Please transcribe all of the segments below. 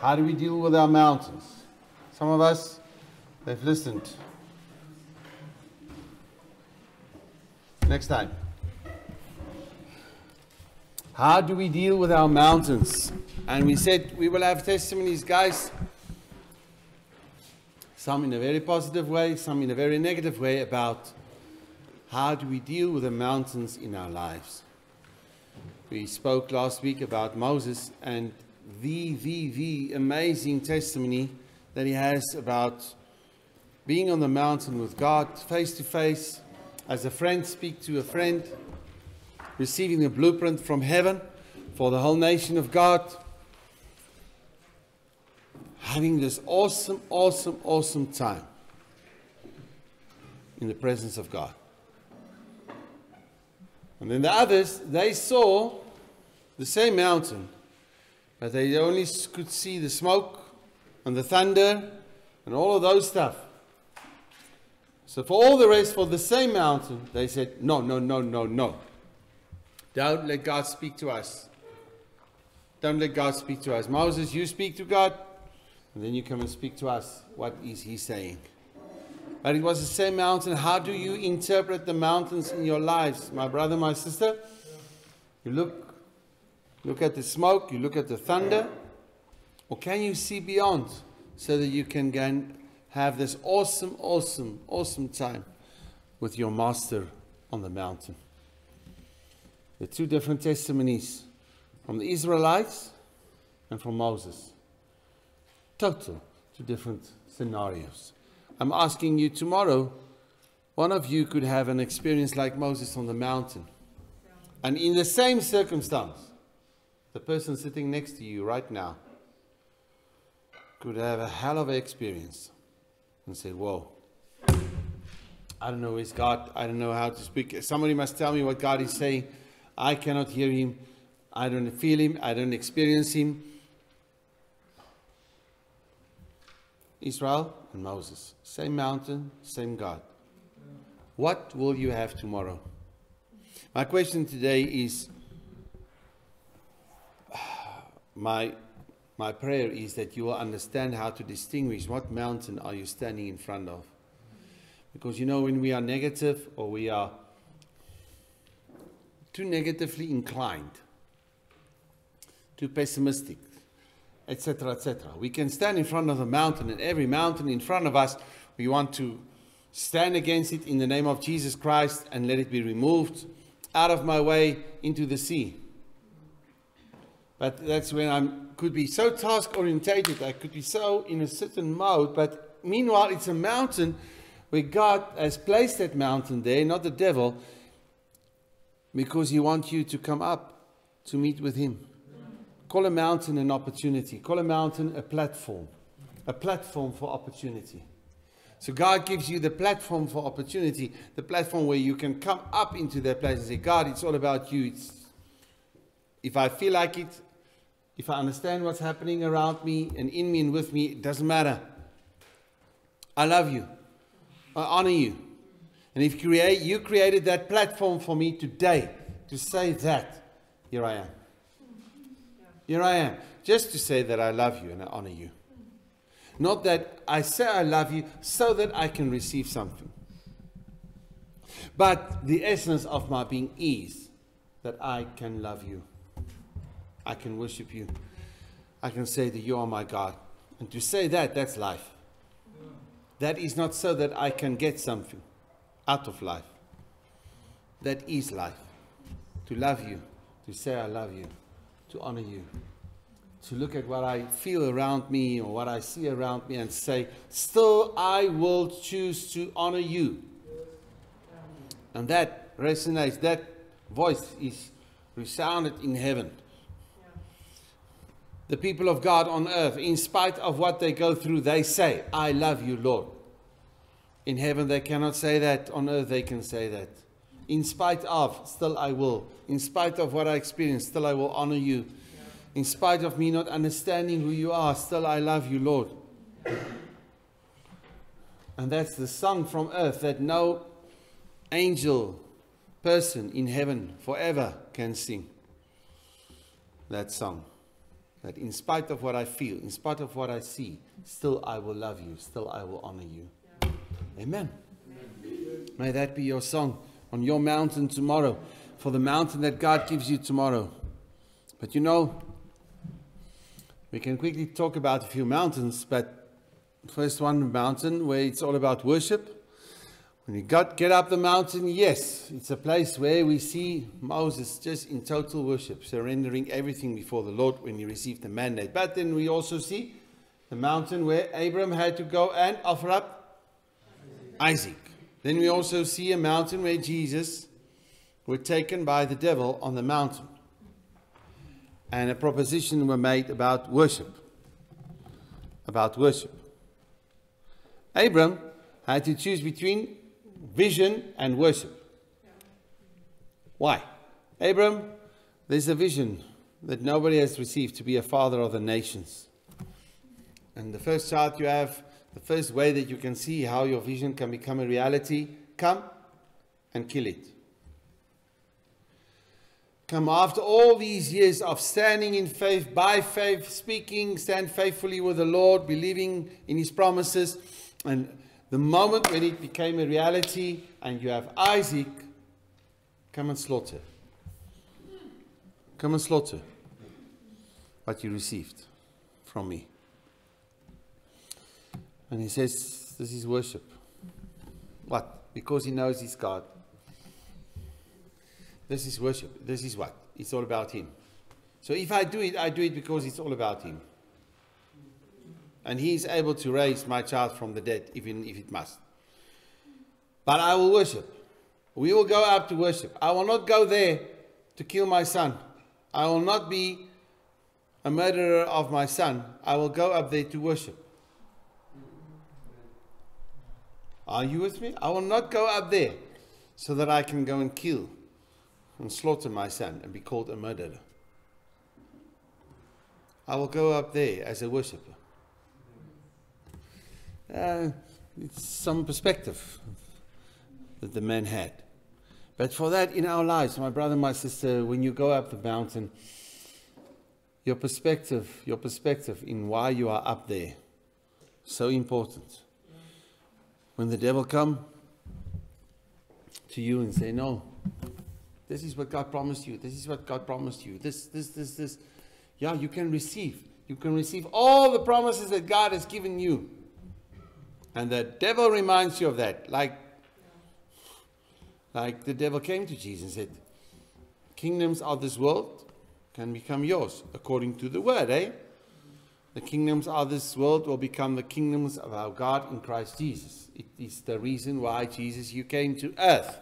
How do we deal with our mountains? Some of us, they've listened. Next time. How do we deal with our mountains? And we said we will have testimonies, guys. Some in a very positive way, some in a very negative way about how do we deal with the mountains in our lives. We spoke last week about Moses and the, the, the amazing testimony that he has about being on the mountain with God face to face, as a friend speak to a friend, receiving the blueprint from heaven for the whole nation of God, having this awesome, awesome, awesome time in the presence of God. And then the others, they saw the same mountain, but they only could see the smoke and the thunder and all of those stuff. So for all the rest, for the same mountain, they said, no, no, no, no, no. Don't let God speak to us. Don't let God speak to us. Moses, you speak to God, and then you come and speak to us. What is he saying? But it was the same mountain. How do you interpret the mountains in your lives, my brother, my sister? You look, look at the smoke, you look at the thunder, or can you see beyond so that you can gain, have this awesome, awesome, awesome time with your master on the mountain? The two different testimonies from the Israelites and from Moses. Total two different scenarios. I'm asking you tomorrow, one of you could have an experience like Moses on the mountain. And in the same circumstance, the person sitting next to you right now could have a hell of an experience and say, Whoa, I don't know where's God. I don't know how to speak. Somebody must tell me what God is saying. I cannot hear Him. I don't feel Him. I don't experience Him. Israel and Moses. Same mountain, same God. What will you have tomorrow? My question today is my, my prayer is that you will understand how to distinguish what mountain are you standing in front of. Because you know, when we are negative or we are too negatively inclined, too pessimistic, etc., etc. We can stand in front of the mountain, and every mountain in front of us, we want to stand against it in the name of Jesus Christ and let it be removed out of my way into the sea. But that's when I could be so task orientated, I could be so in a certain mode. But meanwhile, it's a mountain where God has placed that mountain there, not the devil, because He wants you to come up to meet with Him. Call a mountain an opportunity. Call a mountain a platform. A platform for opportunity. So God gives you the platform for opportunity, the platform where you can come up into that place and say, God, it's all about you. It's, if I feel like it, if I understand what's happening around me and in me and with me, it doesn't matter. I love you. I honor you. And if you, create, you created that platform for me today to say that, here I am. Here I am, just to say that I love you and I honor you. Not that I say I love you so that I can receive something. But the essence of my being is that I can love you. I can worship you. I can say that you are my God. And to say that, that's life. That is not so that I can get something out of life. That is life. To love you, to say I love you to honor you. To look at what I feel around me or what I see around me and say, still I will choose to honor you. And that resonates, that voice is resounded in heaven. The people of God on earth, in spite of what they go through, they say, I love you, Lord. In heaven, they cannot say that. On earth, they can say that. In spite of, still I will. In spite of what I experience, still I will honor you. In spite of me not understanding who you are, still I love you, Lord. And that's the song from earth that no angel, person in heaven forever can sing. That song. That in spite of what I feel, in spite of what I see, still I will love you, still I will honor you. Amen. Amen. May that be your song on your mountain tomorrow, for the mountain that God gives you tomorrow. But you know, we can quickly talk about a few mountains, but first one mountain where it's all about worship. When you got, get up the mountain, yes, it's a place where we see Moses just in total worship, surrendering everything before the Lord when he received the mandate. But then we also see the mountain where Abram had to go and offer up Isaac. Then we also see a mountain where Jesus were taken by the devil on the mountain. And a proposition were made about worship. About worship. Abram had to choose between vision and worship. Why? Abram, there's a vision that nobody has received to be a father of the nations. And the first child you have, the first way that you can see how your vision can become a reality, come and kill it. Come after all these years of standing in faith, by faith, speaking, stand faithfully with the Lord, believing in His promises, and the moment when it became a reality and you have Isaac, come and slaughter. Come and slaughter what you received from me. And he says, This is worship. What? Because he knows he's God. This is worship. This is what? It's all about him. So if I do it, I do it because it's all about him and he is able to raise my child from the dead, even if it must. But I will worship. We will go up to worship. I will not go there to kill my son. I will not be a murderer of my son. I will go up there to worship. Are you with me? I will not go up there so that I can go and kill and slaughter my son and be called a murderer. I will go up there as a worshiper uh, it's some perspective that the man had. But for that in our lives, my brother, my sister, when you go up the mountain, your perspective, your perspective in why you are up there, so important. When the devil come to you and say, no, this is what God promised you. This is what God promised you. This, this, this, this. Yeah, you can receive. You can receive all the promises that God has given you. And the devil reminds you of that. Like, like the devil came to Jesus and said, Kingdoms of this world can become yours, according to the word, eh? The kingdoms of this world will become the kingdoms of our God in Christ Jesus. It is the reason why Jesus, you came to earth.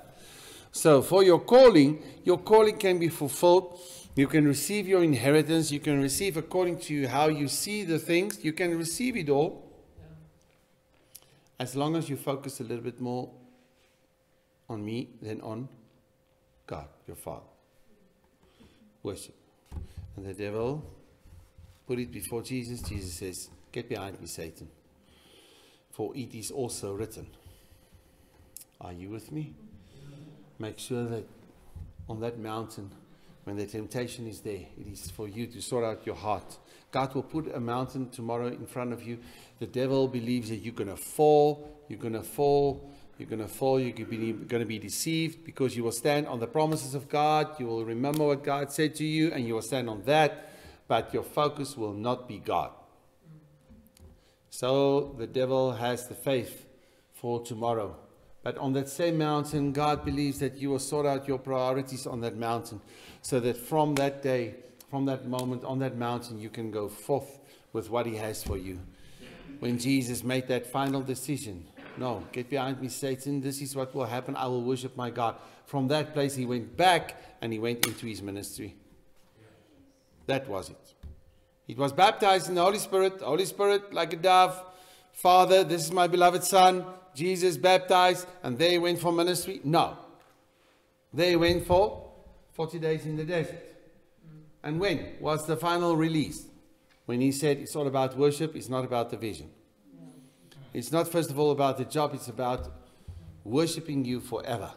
So for your calling, your calling can be fulfilled. You can receive your inheritance. You can receive according to how you see the things. You can receive it all as long as you focus a little bit more on me than on God, your Father. Worship. And the devil put it before Jesus. Jesus says, Get behind me, Satan. For it is also written. Are you with me? Make sure that on that mountain, when the temptation is there, it is for you to sort out your heart. God will put a mountain tomorrow in front of you the devil believes that you're going to fall, you're going to fall, you're going to fall, you're going to be deceived because you will stand on the promises of God, you will remember what God said to you, and you will stand on that, but your focus will not be God. So the devil has the faith for tomorrow. But on that same mountain, God believes that you will sort out your priorities on that mountain so that from that day, from that moment on that mountain, you can go forth with what He has for you when Jesus made that final decision. No, get behind me, Satan. This is what will happen. I will worship my God. From that place, he went back and he went into his ministry. That was it. It was baptized in the Holy Spirit. Holy Spirit, like a dove. Father, this is my beloved Son. Jesus baptized, and they went for ministry. No. They went for 40 days in the desert. And when was the final release? when he said it's all about worship, it's not about the vision. It's not, first of all, about the job, it's about worshiping you forever.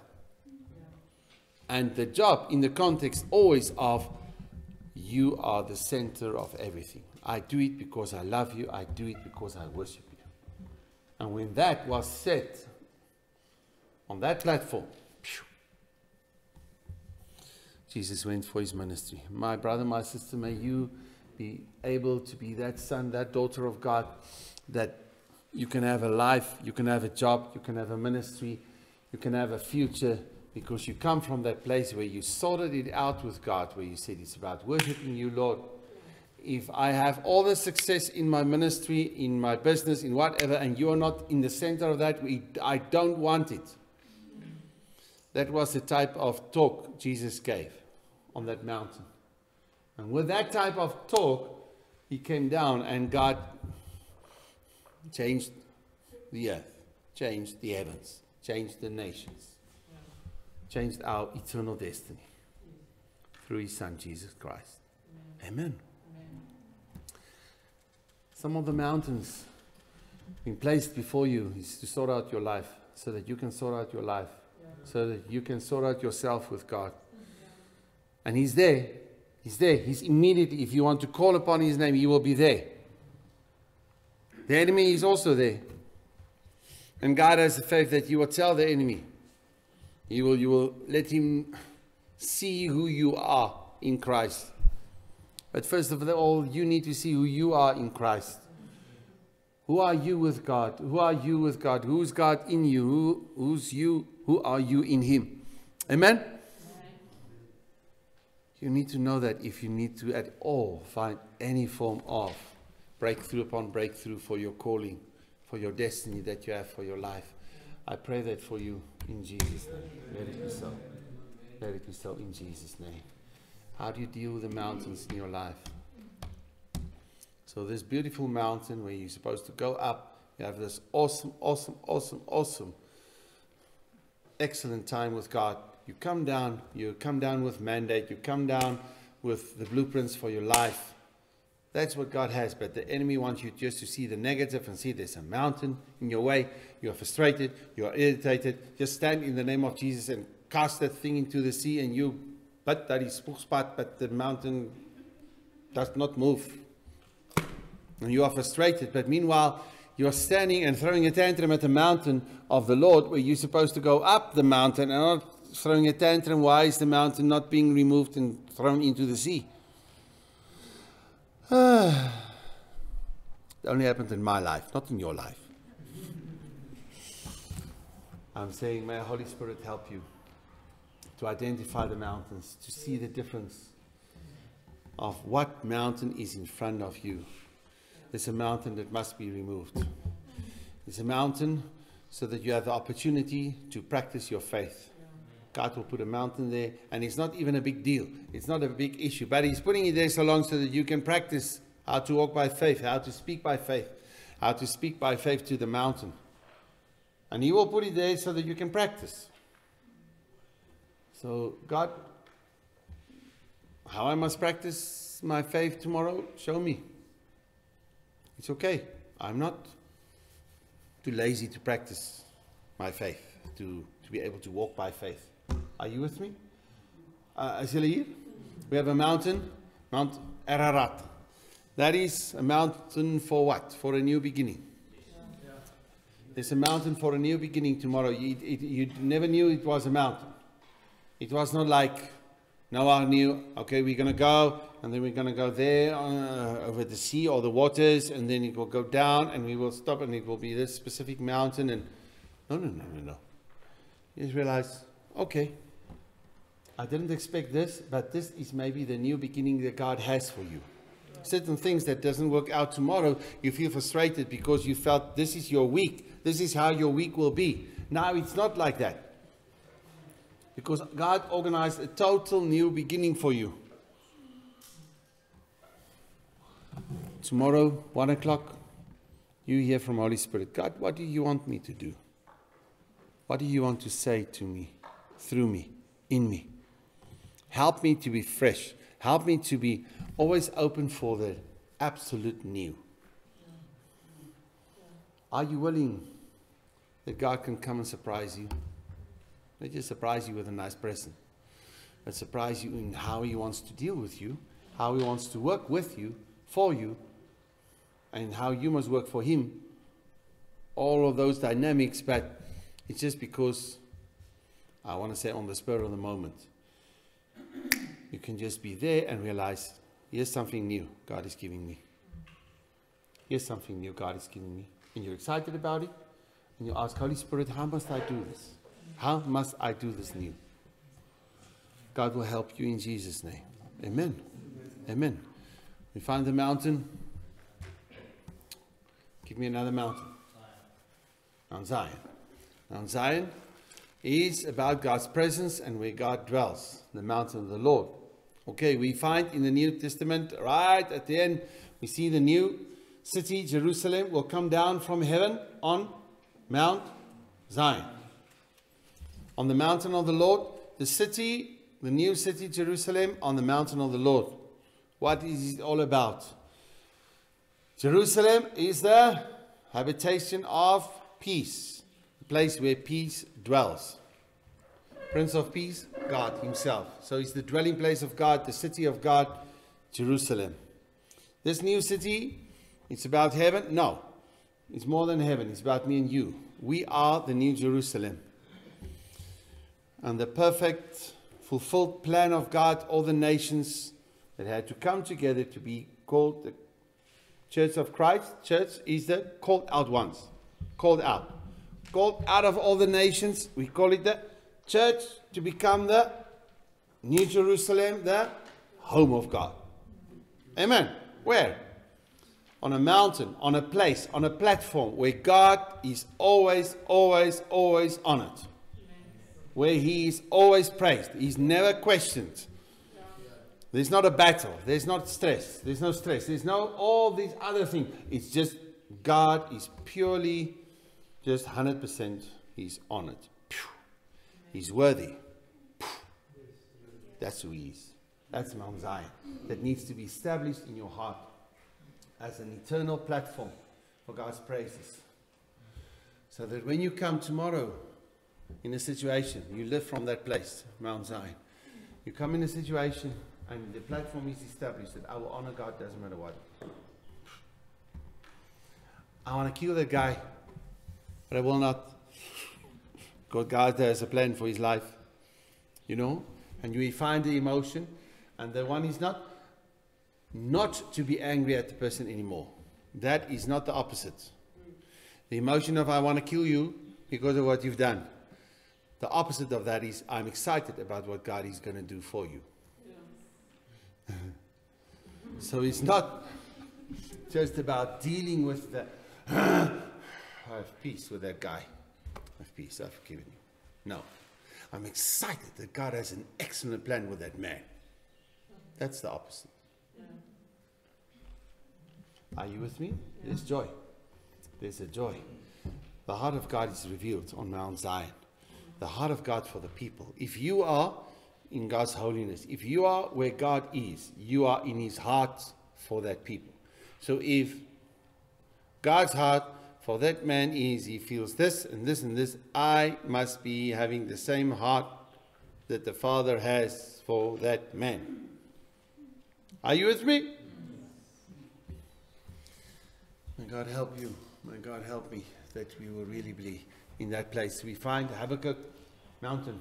And the job, in the context always of You are the center of everything. I do it because I love you. I do it because I worship you. And when that was set on that platform, phew, Jesus went for his ministry. My brother, my sister, may you be able to be that son, that daughter of God, that you can have a life, you can have a job, you can have a ministry, you can have a future because you come from that place where you sorted it out with God, where you said it's about worshiping you, Lord. If I have all the success in my ministry, in my business, in whatever, and you are not in the center of that, I don't want it. That was the type of talk Jesus gave on that mountain. And with that type of talk, he came down and God changed the earth, changed the heavens, changed the nations, changed our eternal destiny through his son, Jesus Christ. Amen. Amen. Some of the mountains being placed before you is to sort out your life so that you can sort out your life, so that you can sort out yourself with God. And He's there. He's there. He's immediately, if you want to call upon His name, He will be there. The enemy is also there. And God has the faith that you will tell the enemy. You will, you will let him see who you are in Christ. But first of all, you need to see who you are in Christ. Who are you with God? Who are you with God? Who's God in you? Who, who's you? Who are you in Him? Amen? You need to know that if you need to at all find any form of breakthrough upon breakthrough for your calling, for your destiny that you have for your life, I pray that for you in Jesus' name. Let it be so. Let it be so in Jesus' name. How do you deal with the mountains in your life? So, this beautiful mountain where you're supposed to go up, you have this awesome, awesome, awesome, awesome, excellent time with God you come down, you come down with mandate, you come down with the blueprints for your life. That's what God has. But the enemy wants you just to see the negative and see there's a mountain in your way. You're frustrated, you're irritated. Just stand in the name of Jesus and cast that thing into the sea, and you, but that is spot, but the mountain does not move. And you are frustrated. But meanwhile, you're standing and throwing a tantrum at the mountain of the Lord, where you're supposed to go up the mountain and not throwing a tantrum, why is the mountain not being removed and thrown into the sea? it only happened in my life, not in your life. I'm saying, may Holy Spirit help you to identify the mountains, to see the difference of what mountain is in front of you. There's a mountain that must be removed. There's a mountain so that you have the opportunity to practice your faith. God will put a mountain there, and it's not even a big deal. It's not a big issue, but He's putting it there so long so that you can practice how to walk by faith, how to speak by faith, how to speak by faith to the mountain. And He will put it there so that you can practice. So, God, how I must practice my faith tomorrow, show me. It's okay. I'm not too lazy to practice my faith, to, to be able to walk by faith. Are you with me? Uh, is here? We have a mountain, Mount Ararat. That is a mountain for what? For a new beginning. There's a mountain for a new beginning tomorrow. You, it, you never knew it was a mountain. It was not like Noah knew, okay, we're going to go, and then we're going to go there uh, over the sea or the waters, and then it will go down, and we will stop, and it will be this specific mountain. And no, no, no, no, no. You realize, okay, I didn't expect this, but this is maybe the new beginning that God has for you. Certain things that doesn't work out tomorrow, you feel frustrated because you felt this is your week. This is how your week will be. Now it's not like that. Because God organized a total new beginning for you. Tomorrow, one o'clock, you hear from Holy Spirit. God, what do you want me to do? What do you want to say to me, through me, in me? Help me to be fresh. Help me to be always open for the absolute new. Are you willing that God can come and surprise you? Not just surprise you with a nice present, but surprise you in how He wants to deal with you, how He wants to work with you, for you, and how you must work for Him. All of those dynamics, but it's just because I want to say on the spur of the moment. You can just be there and realize here's something new God is giving me. Here's something new God is giving me. And you're excited about it. And you ask, Holy Spirit, how must I do this? How must I do this new? God will help you in Jesus' name. Amen. Amen. We find the mountain. Give me another mountain. Mount Zion. Mount Zion is about God's presence and where God dwells, the mountain of the Lord. Okay, we find in the New Testament, right at the end, we see the new city, Jerusalem, will come down from heaven on Mount Zion. On the mountain of the Lord, the city, the new city, Jerusalem, on the mountain of the Lord. What is it all about? Jerusalem is the habitation of peace, the place where peace dwells. Prince of Peace, God Himself. So it's the dwelling place of God, the city of God, Jerusalem. This new city, it's about heaven? No. It's more than heaven, it's about me and you. We are the new Jerusalem. And the perfect, fulfilled plan of God, all the nations that had to come together to be called the Church of Christ. Church is the called out ones. Called out. Called out of all the nations. We call it the church to become the New Jerusalem, the home of God. Amen. Where? On a mountain, on a place, on a platform where God is always, always, always honored. Where He is always praised. He's never questioned. There's not a battle. There's not stress. There's no stress. There's no all these other things. It's just God is purely just 100% He's honored. He's worthy. That's who he is. That's Mount Zion. That needs to be established in your heart as an eternal platform for God's praises. So that when you come tomorrow in a situation, you live from that place, Mount Zion. You come in a situation and the platform is established that I will honor God, doesn't matter what. I want to kill that guy, but I will not. God, God has a plan for his life, you know, and you find the emotion, and the one is not not to be angry at the person anymore. That is not the opposite. The emotion of I want to kill you because of what you've done. The opposite of that is I'm excited about what God is going to do for you. So it's not just about dealing with the I have peace with that guy of peace. I've forgiven you. No. I'm excited that God has an excellent plan with that man. That's the opposite. Yeah. Are you with me? Yeah. There's joy. There's a joy. The heart of God is revealed on Mount Zion. The heart of God for the people. If you are in God's holiness, if you are where God is, you are in his heart for that people. So if God's heart for that man is, he feels this and this and this. I must be having the same heart that the Father has for that man. Are you with me? May God help you. May God help me that we will really be in that place. We find Habakkuk mountain.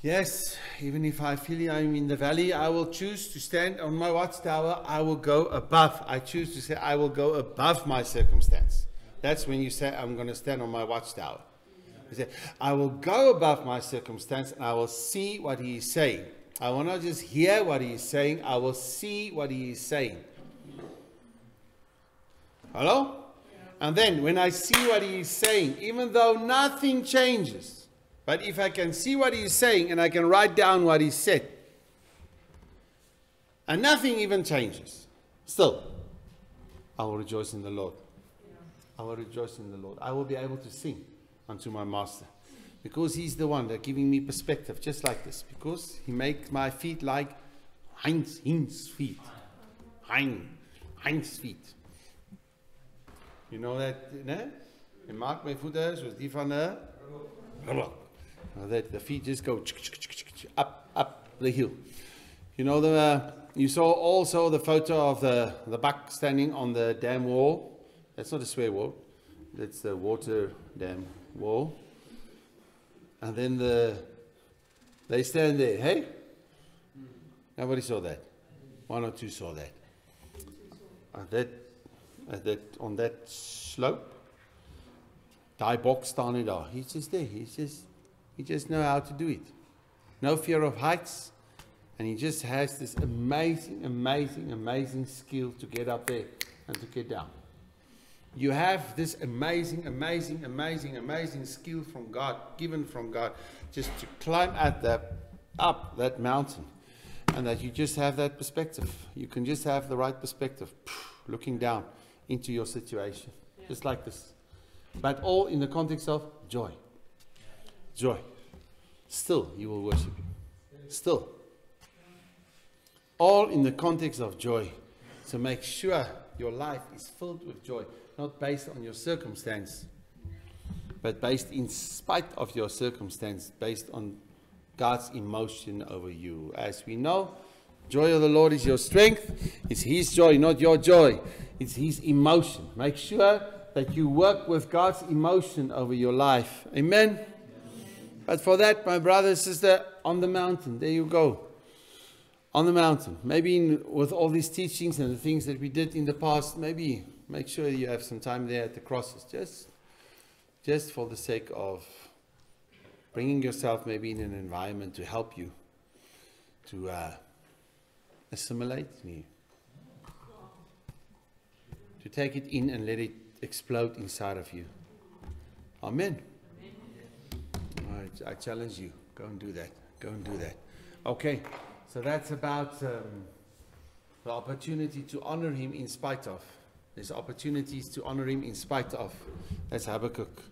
Yes, even if I feel I'm in the valley, I will choose to stand on my watchtower. I will go above. I choose to say, I will go above my circumstance. That's when you say, I'm going to stand on my watchtower. You say, I will go above my circumstance and I will see what he is saying. I will not just hear what he is saying, I will see what he is saying. Hello? And then when I see what he is saying, even though nothing changes, but if I can see what he is saying and I can write down what he said, and nothing even changes, still, I will rejoice in the Lord. I will rejoice in the Lord. I will be able to sing unto my master. Because he's the one that giving me perspective, just like this. Because he makes my feet like hinds, hinds feet. Hein, hinds feet. You know that, ne? En maak my voete soos die that the feet just go up, up the hill. You know, the, uh, you saw also the photo of the, the buck standing on the dam wall. That's not a swear wall, that's the water dam wall. And then the, they stand there. Hey? Nobody saw that. One or two saw that. At that, at that on that slope, daai box down nie daar. He's just there. He's just he just know how to do it. No fear of heights. And he just has this amazing, amazing, amazing skill to get up there and to get down. You have this amazing, amazing, amazing, amazing skill from God, given from God, just to climb at that up that mountain. And that you just have that perspective. You can just have the right perspective, looking down into your situation. Just like this. But all in the context of joy. Joy. Still, you will worship Him. Still. All in the context of joy. So make sure your life is filled with joy, not based on your circumstance, but based in spite of your circumstance, based on God's emotion over you. As we know, joy of the Lord is your strength. It's His joy, not your joy. It's His emotion. Make sure that you work with God's emotion over your life. Amen. But for that, my brother, sister, on the mountain, there you go. On the mountain. Maybe in, with all these teachings and the things that we did in the past, maybe make sure you have some time there at the crosses, just, just for the sake of bringing yourself maybe in an environment to help you to uh, assimilate you, to take it in and let it explode inside of you. Amen. I, I challenge you. Go and do that. Go and do that. Okay, so that's about um, the opportunity to honor him in spite of. There's opportunities to honor him in spite of. That's Habakkuk.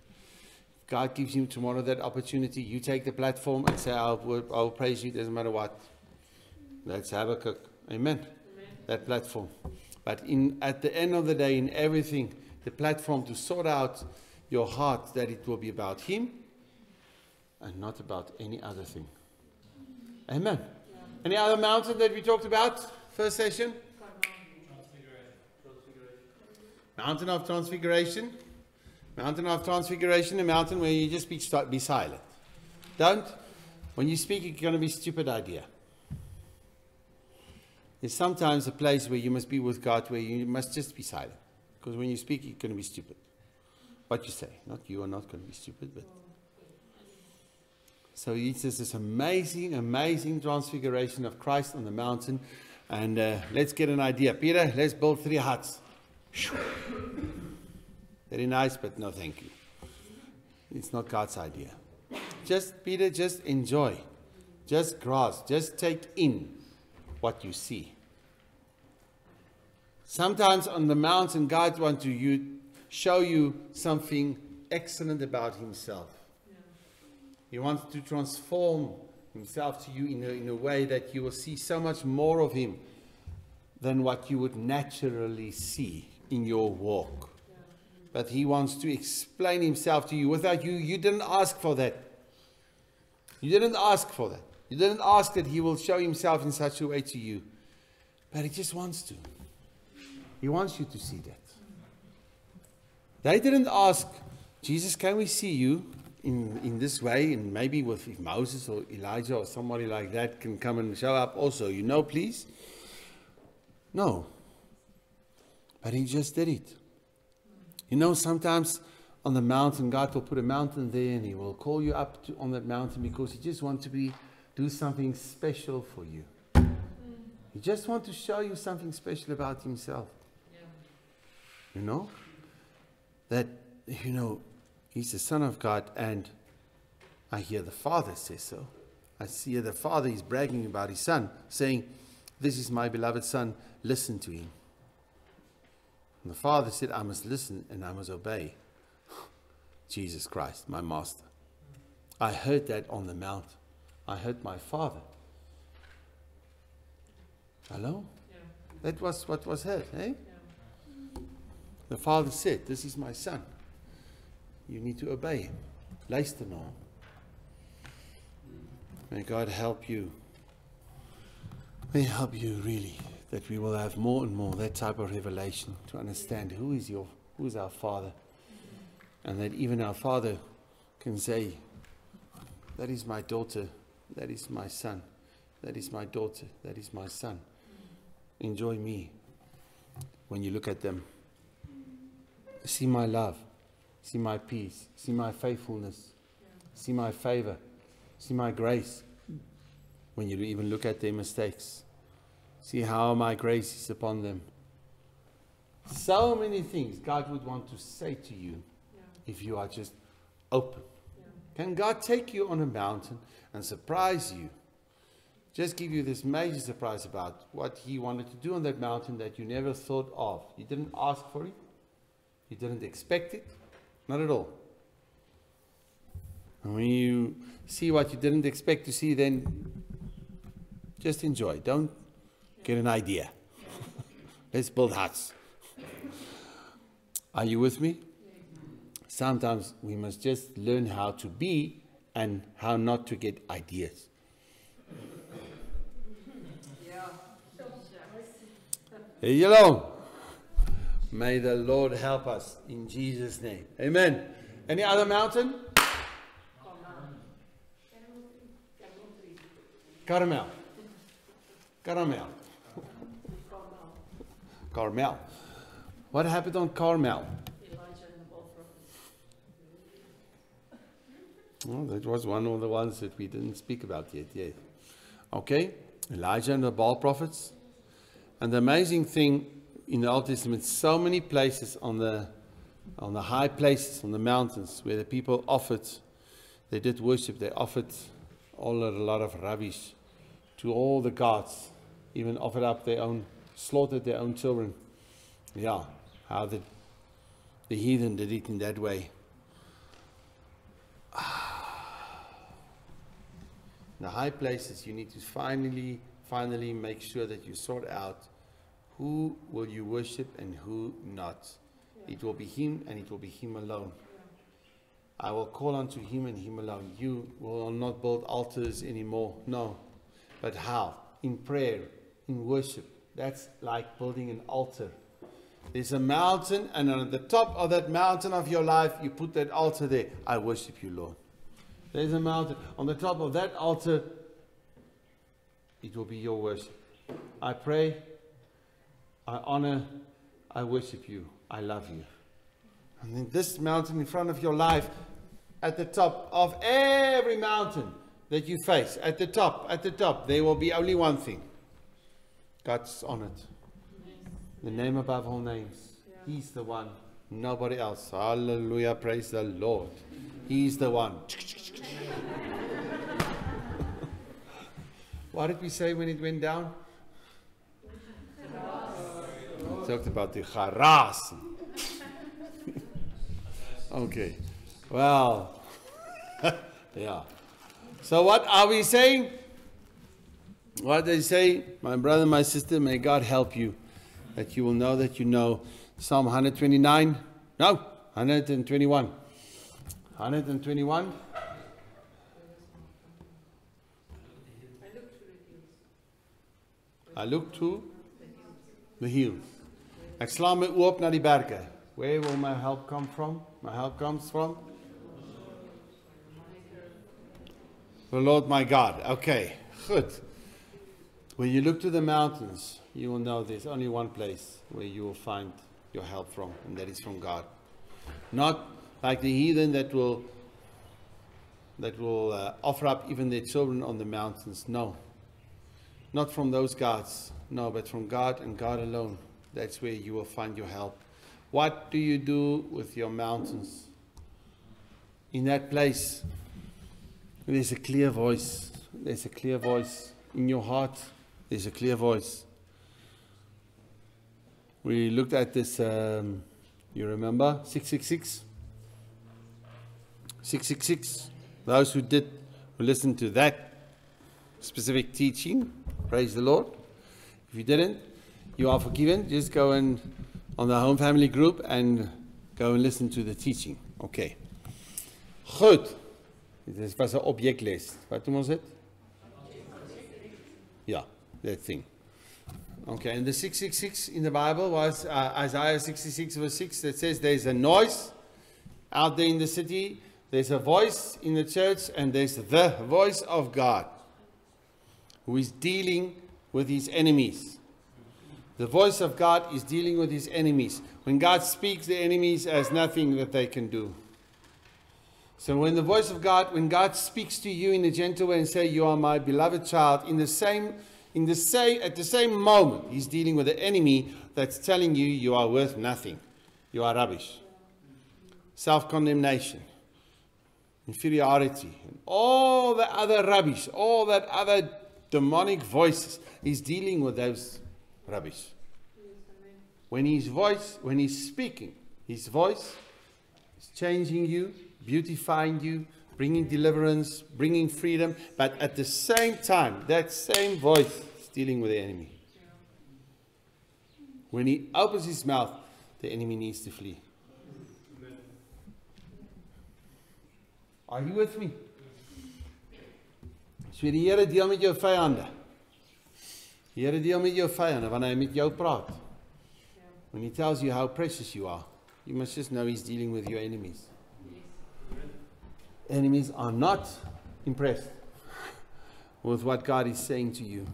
God gives you tomorrow that opportunity. You take the platform and say, I'll, I'll praise you, doesn't matter what. That's Habakkuk. Amen. Amen. That platform. But in, at the end of the day, in everything, the platform to sort out your heart that it will be about Him and not about any other thing. Amen. Yeah. Any other mountain that we talked about first session? Mountain of Transfiguration. Mountain of Transfiguration, a mountain where you just be, be silent. Don't, when you speak, it's going to be a stupid idea. There's sometimes a place where you must be with God where you must just be silent. Because when you speak, you're going to be stupid. What you say. Not you are not going to be stupid, but. So it's this amazing, amazing transfiguration of Christ on the mountain. And uh, let's get an idea. Peter, let's build three huts. Very nice, but no thank you. It's not God's idea. Just, Peter, just enjoy. Just grasp. Just take in what you see. Sometimes on the mountain, God wants to you, show you something excellent about Himself. Yeah. He wants to transform Himself to you in a, in a way that you will see so much more of Him than what you would naturally see in your walk. Yeah. But He wants to explain Himself to you without you. You didn't ask for that. You didn't ask for that. You didn't ask that He will show Himself in such a way to you. But He just wants to. He wants you to see that. They didn't ask, Jesus, can we see you in, in this way? And maybe with if Moses or Elijah or somebody like that can come and show up also, you know, please? No. But he just did it. You know, sometimes on the mountain, God will put a mountain there and he will call you up to, on that mountain because he just wants to be do something special for you. He just wants to show you something special about himself. You know? That, you know, he's the Son of God, and I hear the Father say so. I see the Father is bragging about his Son, saying, This is my beloved Son, listen to him. And the Father said, I must listen and I must obey. Jesus Christ, my Master. I heard that on the mount. I heard my Father. Hello? Yeah. That was what was heard, eh? The father said, This is my son. You need to obey him. Luister na May God help you. May help you really that we will have more and more that type of revelation to understand who is your who is our Father. And that even our Father can say, That is my daughter, that is my son, that is my daughter, that is my son. Enjoy me when you look at them. See my love, see my peace, see my faithfulness, see my favor, see my grace. When you even look at their mistakes, see how my grace is upon them. So many things God would want to say to you if you are just open. Can God take you on a mountain and surprise you? Just give you this major surprise about what He wanted to do on that mountain that you never thought of. You didn't ask for it, you didn't expect it, not at all. And when you see what you didn't expect to see, then just enjoy. Don't get an idea. Let's build huts. Are you with me? Sometimes we must just learn how to be and how not to get ideas. Hey, Hello. May the Lord help us in Jesus' name. Amen. Any other mountain? Carmel. Carmel. Carmel. What happened on Carmel? Elijah and the Baal Prophets. Well, oh, that was one of the ones that we didn't speak about yet. Yeah. Okay. Elijah and the Baal prophets. And the amazing thing in the Old Testament, so many places on the on the high places, on the mountains, where the people offered, they did worship, they offered all a lot of rubbish to all the gods, even offered up their own, slaughtered their own children. Yeah, how the, the heathen did it in that way. the high places, you need to finally, finally make sure that you sort out who will you worship and who not. It will be Him and it will be Him alone. I will call unto Him and Him alone. You will not build altars anymore. No. But how? In prayer, in worship. That's like building an altar. There's a mountain, and on the top of that mountain of your life, you put that altar there. I worship you, Lord. There's a mountain. On the top of that altar, it will be your worship. I pray, I honor, I worship you, I love you. And then this mountain in front of your life, at the top of every mountain that you face, at the top, at the top, there will be only one thing God's honored. The name above all names. He's the one, nobody else. Hallelujah, praise the Lord. He's the one. what did we say when it went down? Talked about the charas. okay. Well, yeah. So what are we saying? What they say, my brother, my sister, may God help you, that you will know that you know. Psalm 129, no, 121. 121. I look to the hills. Ek slaan my oop na die. Where will my help come from? My help comes from the Lord my God. Okay, good. When you look to the mountains, you will know there's only one place where you will find your help from, and that is from God. Not like the heathen that will that will uh, offer up even their children on the mountains. No. Not from those gods. No, but from God and God alone. That's where you will find your help. What do you do with your mountains? In that place, there's a clear voice. There's a clear voice. In your heart, there's a clear voice. We looked at this, um, you remember, 666? 666. Those who did, who listened to that specific teaching, praise the Lord. If you didn't, you are forgiven. Just go and on the home family group and go and listen to the teaching. Okay. Goed. Dit was 'n objekles. Wat doen ons dit? Ja. that thing. Okay, and the 666 in the Bible was uh, Isaiah 66, verse 6, that says there's a noise out there in the city, there's a voice in the church, and there's the voice of God who is dealing with his enemies. The voice of God is dealing with his enemies. When God speaks, the enemies has nothing that they can do. So when the voice of God, when God speaks to you in a gentle way and say, "You are my beloved child," in the same in the same, at the same moment, he's dealing with the enemy that's telling you you are worth nothing. You are rubbish. Self condemnation, inferiority, and all the other rubbish, all that other demonic voices. He's dealing with those rubbish. When his voice, when he's speaking, his voice is changing you, beautifying you, bringing deliverance, bringing freedom, but at the same time, that same voice is dealing with the enemy. When he opens his mouth, the enemy needs to flee. Are you with me? So die Here deel met jou. Die Here deel met jou vyande wanneer hy met jou praat. When he tells you how precious you are, you must just know he's dealing with your enemies enemies are not impressed with what God is saying to you.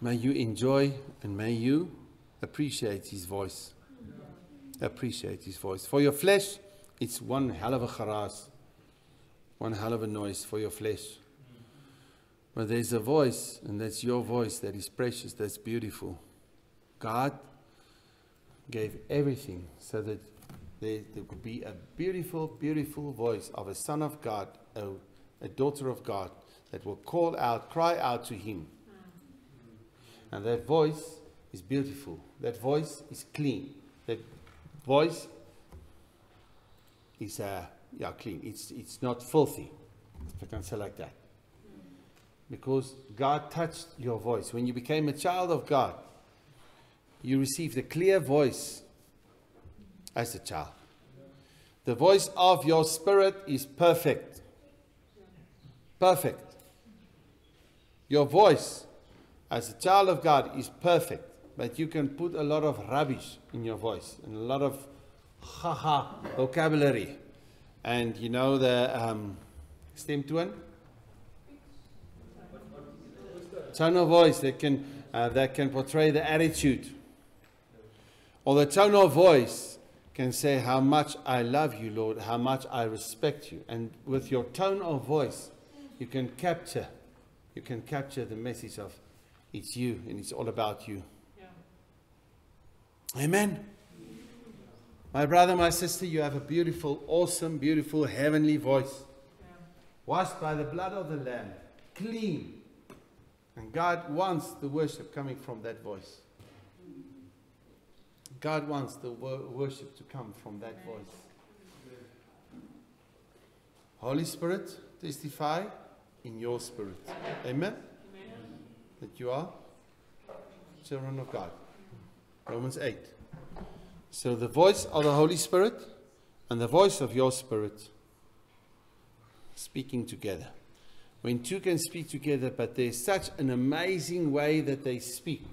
May you enjoy and may you appreciate His voice. Appreciate His voice. For your flesh, it's one hell of a charas, one hell of a noise for your flesh. But there's a voice, and that's your voice that is precious, that's beautiful. God gave everything so that there, there could be a beautiful, beautiful voice of a son of God, a, a daughter of God, that will call out, cry out to him. And that voice is beautiful. That voice is clean. That voice is uh, yeah, clean. It's, it's not filthy, if I can say like that. Because God touched your voice. When you became a child of God, you received a clear voice as a child. The voice of your spirit is perfect. Perfect. Your voice as a child of God is perfect, but you can put a lot of rubbish in your voice and a lot of haha vocabulary. And you know the um, stem tone? Tone of voice that can, uh, that can portray the attitude. Or the tone of voice can say how much I love you, Lord, how much I respect you. And with your tone of voice, you can capture, you can capture the message of it's you and it's all about you. Yeah. Amen. My brother, my sister, you have a beautiful, awesome, beautiful, heavenly voice. Yeah. Washed by the blood of the Lamb, clean. And God wants the worship coming from that voice. God wants the wor- worship to come from that voice. Holy Spirit, testify in your spirit. Amen? Amen? That you are children of God. Romans 8. So the voice of the Holy Spirit and the voice of your spirit speaking together. When two can speak together, but there's such an amazing way that they speak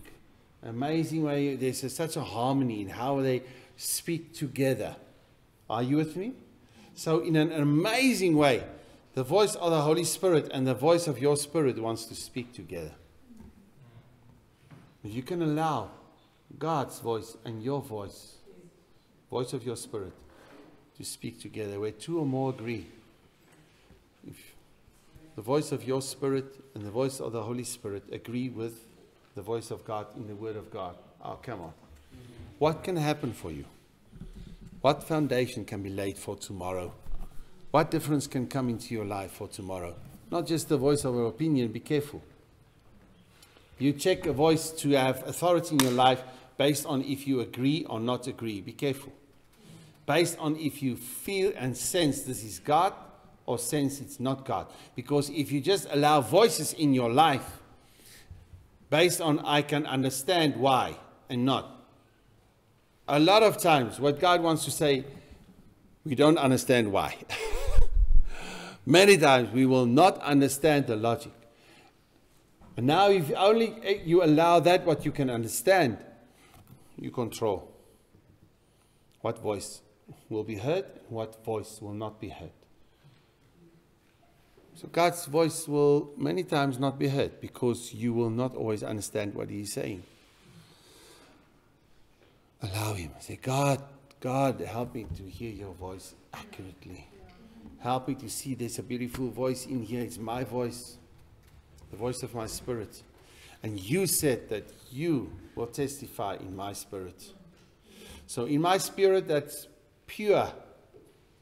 amazing way. There's a, such a harmony in how they speak together. Are you with me? So, in an amazing way, the voice of the Holy Spirit and the voice of your spirit wants to speak together. If you can allow God's voice and your voice, voice of your spirit, to speak together, where two or more agree. The voice of your spirit and the voice of the Holy Spirit agree with the voice of God in the Word of God. Oh, come on. What can happen for you? What foundation can be laid for tomorrow? What difference can come into your life for tomorrow? Not just the voice of an opinion, be careful. You check a voice to have authority in your life based on if you agree or not agree. Be careful. Based on if you feel and sense this is God or sense it's not God. Because if you just allow voices in your life based on I can understand why and not. A lot of times, what God wants to say, we don't understand why. Many times, we will not understand the logic. And now, if only eh, you allow that what you can understand, you control what voice will be heard, what voice will not be heard. So God's voice will many times not be heard because you will not always understand what He is saying. Allow Him. Say, God, God, help me to hear your voice accurately. Help me to see there's a beautiful voice in here. It's my voice, the voice of my spirit. And you said that you will testify in my spirit. So, in my spirit, that's pure,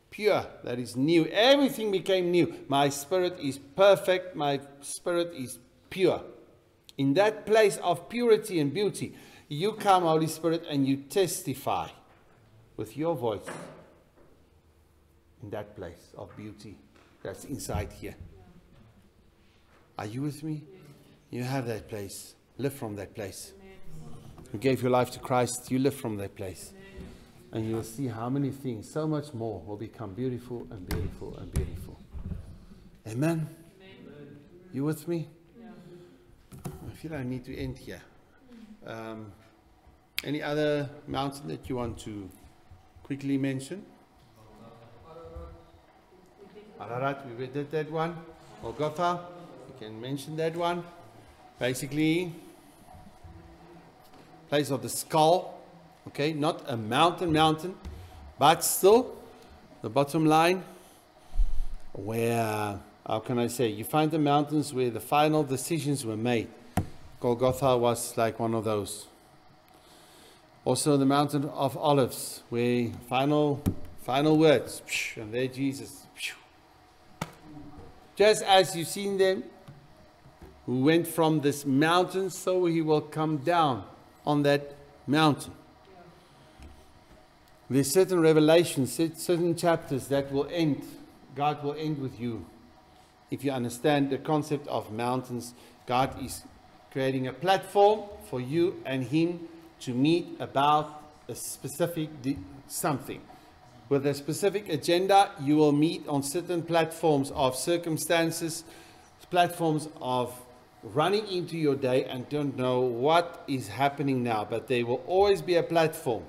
pure, that is new. Everything became new. My spirit is perfect, my spirit is pure. In that place of purity and beauty, you come, Holy Spirit, and you testify with your voice in that place of beauty that's inside here. Are you with me? You have that place. Live from that place. You gave your life to Christ, you live from that place. And you'll see how many things, so much more, will become beautiful and beautiful and beautiful. Amen? You with me? I feel I need to end here. Um, any other mountain that you want to quickly mention? Ararat, we did that one. Golgotha, you can mention that one. Basically, place of the skull. Okay, not a mountain, mountain, but still, the bottom line, where, how can I say, you find the mountains where the final decisions were made. Golgotha was like one of those. Also, the mountain of olives, where final, final words, and there Jesus just as you've seen them who went from this mountain, so he will come down on that mountain. There's certain revelations, certain chapters that will end. God will end with you. If you understand the concept of mountains, God is creating a platform for you and Him to meet about a specific something with a specific agenda, you will meet on certain platforms of circumstances, platforms of running into your day and don't know what is happening now, but there will always be a platform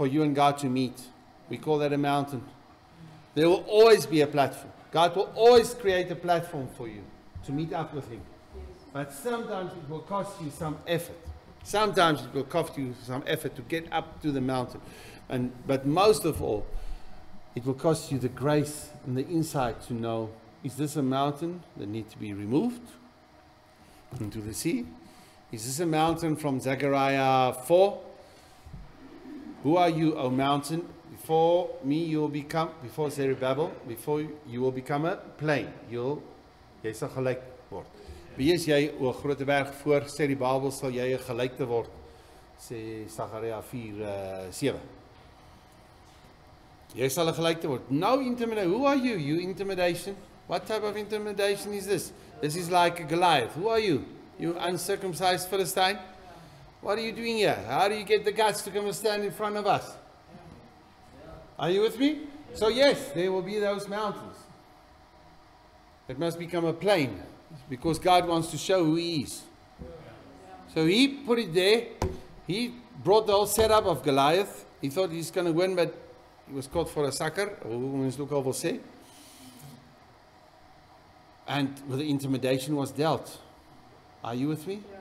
for you and God to meet. We call that a mountain. There will always be a platform. God will always create a platform for you to meet up with Him. But sometimes it will cost you some effort. Sometimes it will cost you some effort to get up to the mountain. And, but most of all, it will cost you the grace and the insight to know is this a mountain that needs to be removed into the sea? Is this a mountain from Zechariah 4? Who are you, O mountain? Before me you will become, before Zerubbabel, before you will become a plain. You'll, jy sal gelyk word. Wie is jy o groot berg voor Serubbabel sal jy 'n gelykte word sê Sagaria 4 uh, 7. Jy sal 'n gelykte word. No intimidation. Who are you? You intimidation? What type of intimidation is this? This is like a Goliath. Who are you? You uncircumcised Philistine? What are you doing here? How do you get the guts to come and stand in front of us? Are you with me? So, yes, there will be those mountains. It must become a plain because God wants to show who He is. So, He put it there. He brought the whole setup of Goliath. He thought he's going to win, but he was caught for a sucker, or wil sê. And the intimidation was dealt. Are you with me? Yeah.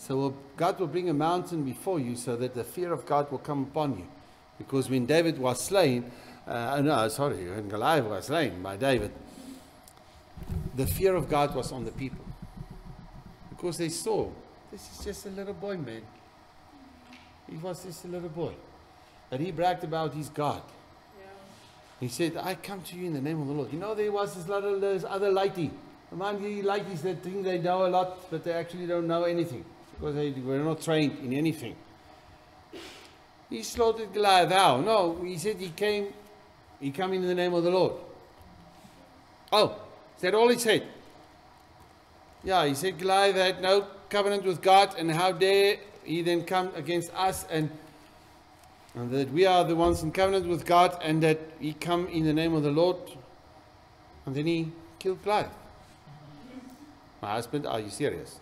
So God will bring a mountain before you so that the fear of God will come upon you. Because when David was slain, uh, no, sorry, when Goliath was slain by David, the fear of God was on the people. Because they saw, this is just a little boy, man. He was just a little boy. But he bragged about his God. He said, I come to you in the name of the Lord. You know, there was this little, this other lighty. Among the lighties that think they know a lot, but they actually don't know anything because they were not trained in anything. He slaughtered Goliath. How? No, he said he came, he came in the name of the Lord. Oh, is that all he said? Yeah, he said Goliath had no covenant with God, and how dare he then come against us and and that we are the ones in covenant with God and that he come in the name of the Lord. And then he killed Goliath. My husband, are you serious?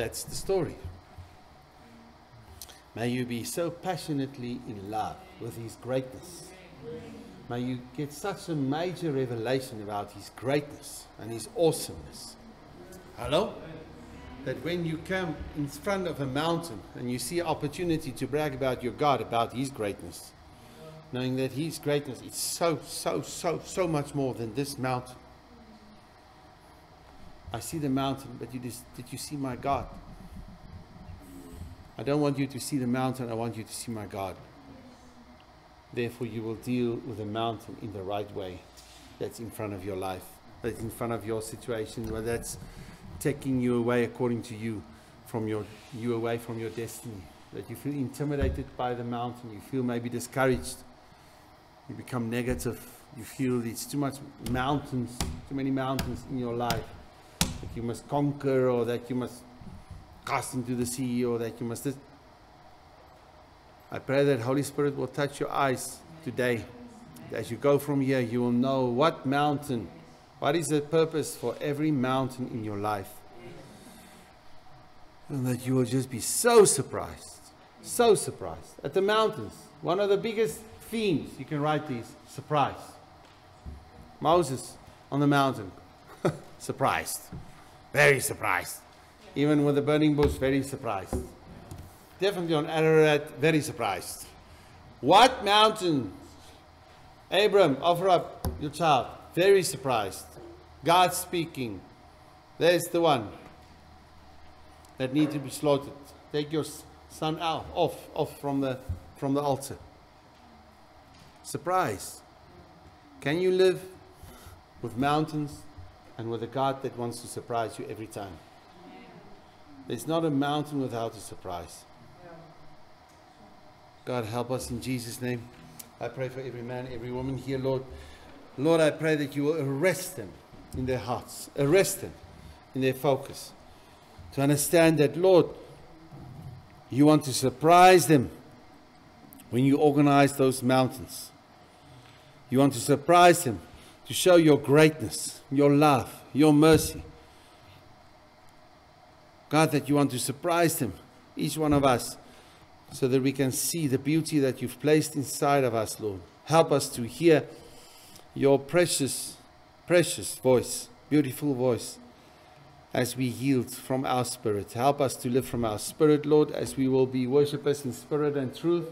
That's the story. May you be so passionately in love with His greatness. May you get such a major revelation about His greatness and His awesomeness. Hello? That when you come in front of a mountain and you see opportunity to brag about your God, about His greatness, knowing that His greatness is so, so, so, so much more than this mountain. I see the mountain, but you just, did you see my God? I don't want you to see the mountain, I want you to see my God. Therefore, you will deal with the mountain in the right way that's in front of your life, that's in front of your situation, where that's taking you away according to you, from your, you away from your destiny. That you feel intimidated by the mountain, you feel maybe discouraged, you become negative, you feel it's too much mountains, too many mountains in your life that you must conquer or that you must cast into the sea or that you must. I pray that Holy Spirit will touch your eyes today. As you go from here, you will know what mountain, what is the purpose for every mountain in your life. And that you will just be so surprised, so surprised at the mountains. One of the biggest themes you can write these surprise. Moses on the mountain, surprised, very surprised. Even with the burning bush, very surprised. Definitely on Ararat, very surprised. What mountain? Abram, offer up your child. Very surprised. God speaking. There's the one that need to be slaughtered. Take your son out, off, off from the from the altar. Surprise. Can you live with mountains and with a God that wants to surprise you every time? There's not a mountain without a surprise. God, help us in Jesus' name. I pray for every man, every woman here, Lord. Lord, I pray that you will arrest them in their hearts, arrest them in their focus. To understand that, Lord, you want to surprise them when you organize those mountains. You want to surprise them to show your greatness, your love, your mercy. God, that you want to surprise them, each one of us, so that we can see the beauty that you've placed inside of us, Lord. Help us to hear your precious, precious voice, beautiful voice, as we yield from our spirit. Help us to live from our spirit, Lord, as we will be worshippers in spirit and truth.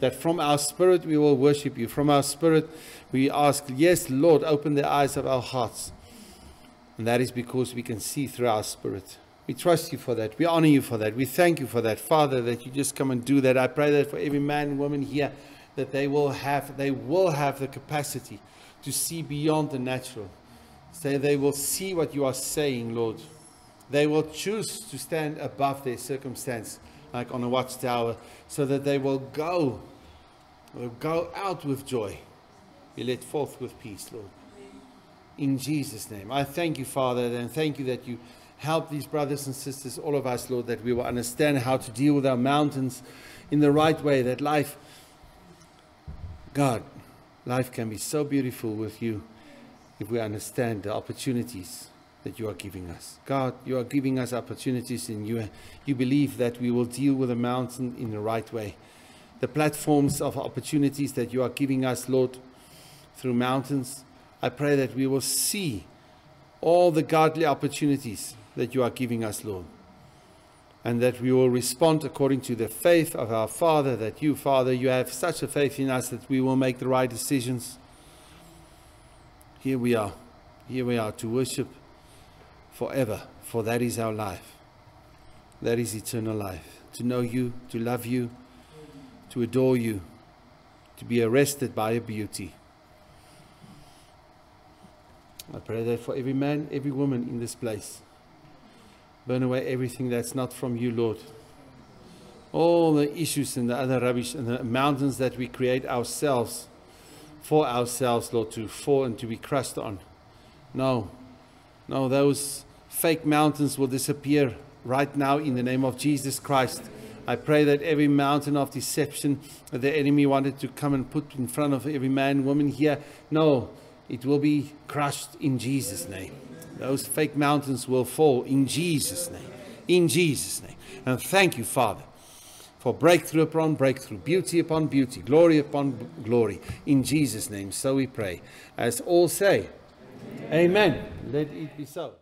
That from our spirit we will worship you. From our spirit we ask, Yes, Lord, open the eyes of our hearts. And that is because we can see through our spirit. We trust you for that. We honor you for that. We thank you for that, Father, that you just come and do that. I pray that for every man and woman here, that they will have, they will have the capacity to see beyond the natural. Say they will see what you are saying, Lord. They will choose to stand above their circumstance, like on a watchtower, so that they will go, will go out with joy, be let forth with peace, Lord. In Jesus' name, I thank you, Father, and thank you that you help these brothers and sisters, all of us, Lord, that we will understand how to deal with our mountains in the right way, that life, God, life can be so beautiful with you if we understand the opportunities that you are giving us. God, you are giving us opportunities and you, you believe that we will deal with the mountain in the right way. The platforms of opportunities that you are giving us, Lord, through mountains, I pray that we will see all the godly opportunities that you are giving us, Lord. And that we will respond according to the faith of our Father, that you, Father, you have such a faith in us that we will make the right decisions. Here we are. Here we are to worship forever, for that is our life. That is eternal life. To know you, to love you, to adore you, to be arrested by your beauty. I pray that for every man, every woman in this place. Burn away everything that's not from you, Lord. All the issues and the other rubbish and the mountains that we create ourselves for ourselves, Lord, to fall and to be crushed on. No, no, those fake mountains will disappear right now in the name of Jesus Christ. I pray that every mountain of deception that the enemy wanted to come and put in front of every man, woman here, no, it will be crushed in Jesus' name. Those fake mountains will fall in Jesus' name. In Jesus' name. And thank you, Father, for breakthrough upon breakthrough, beauty upon beauty, glory upon glory. In Jesus' name, so we pray. As all say, Amen. Let it be so.